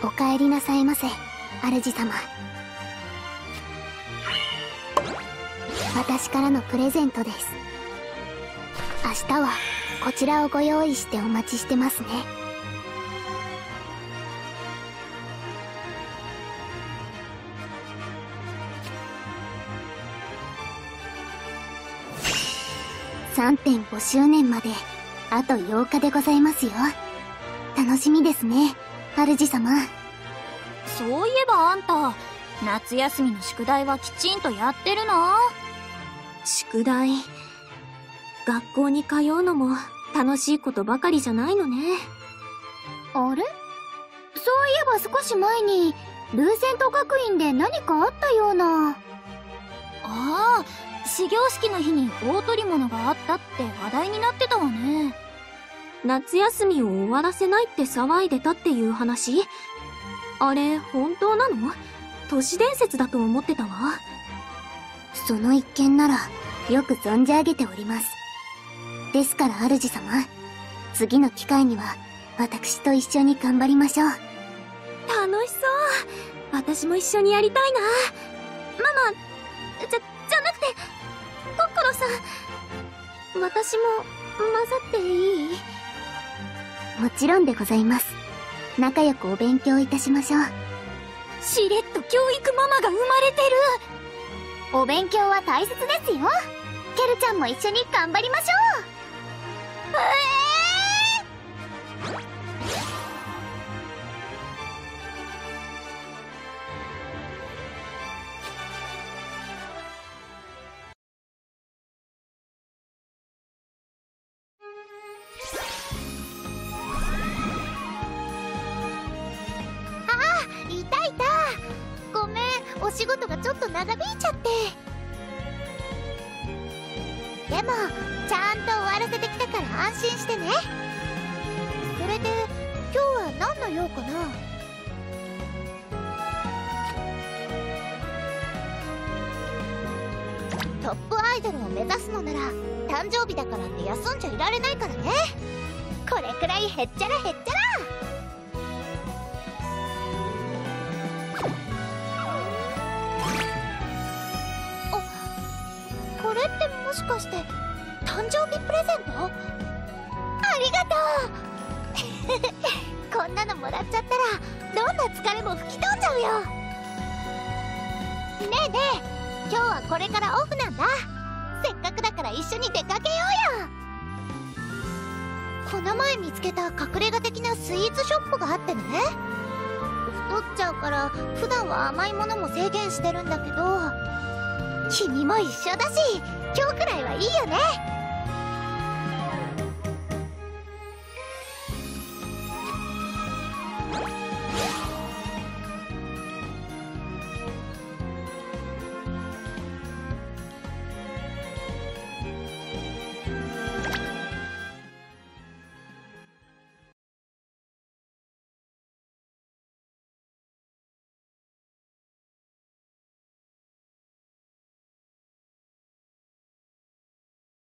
お帰りなさいませ主様。私からのプレゼントです。明日はこちらをご用意してお待ちしてますね。3.5周年まであと8日でございますよ。楽しみですね主様。そういえばあんた夏休みの宿題はきちんとやってるの？宿題学校に通うのも楽しいことばかりじゃないのね。あれ？そういえば少し前にルーセント学院で何かあったような。ああ始業式の日に大取り物があったって話題になってたわね夏休みを終わらせないって騒いでたっていう話あれ本当なの？都市伝説だと思ってたわ。その一件ならよく存じ上げております。ですから主様次の機会には私と一緒に頑張りましょう。楽しそう。私も一緒にやりたいな。ママじゃじゃなくてコッコロさん。私も混ざっていい？もちろんでございます仲良くお勉強いたしましょう。しれっと教育ママが生まれてる。お勉強は大切ですよ。ケルちゃんも一緒に頑張りましょう。いお仕事がちょっと長引いちゃって。でもちゃんと終わらせてきたから安心してね。それで今日は何の用かな？トップアイドルを目指すのなら誕生日だからって休んじゃいられないからね。これくらいへっちゃらへっちゃら。かして誕生日プレゼント？ありがとう！こんなのもらっちゃったらどんな疲れも吹き飛んじゃうよ！ねえねえ今日はこれからオフなんだ。せっかくだから一緒に出かけようよ！この前見つけた隠れ家的なスイーツショップがあってね。太っちゃうから普段は甘いものも制限してるんだけど君も一緒だし今日くらいはいいよね。